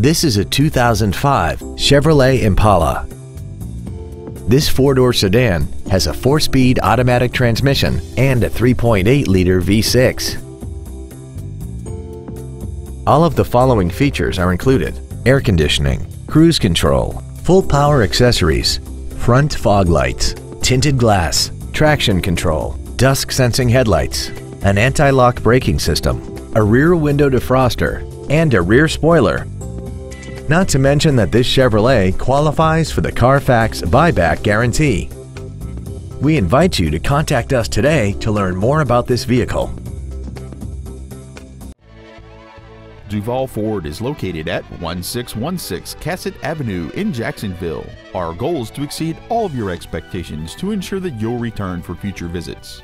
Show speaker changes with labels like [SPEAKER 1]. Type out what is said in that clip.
[SPEAKER 1] This is a 2005 Chevrolet Impala. This four-door sedan has a four-speed automatic transmission and a 3.8-liter V6. All of the following features are included. Air conditioning, cruise control, full power accessories, front fog lights, tinted glass, traction control, dusk sensing headlights, an anti-lock braking system, a rear window defroster, and a rear spoiler. Not to mention that this Chevrolet qualifies for the Carfax buyback guarantee. We invite you to contact us today to learn more about this vehicle.
[SPEAKER 2] Duval Ford is located at 1616 Cassat Avenue in Jacksonville. Our goal is to exceed all of your expectations to ensure that you'll return for future visits.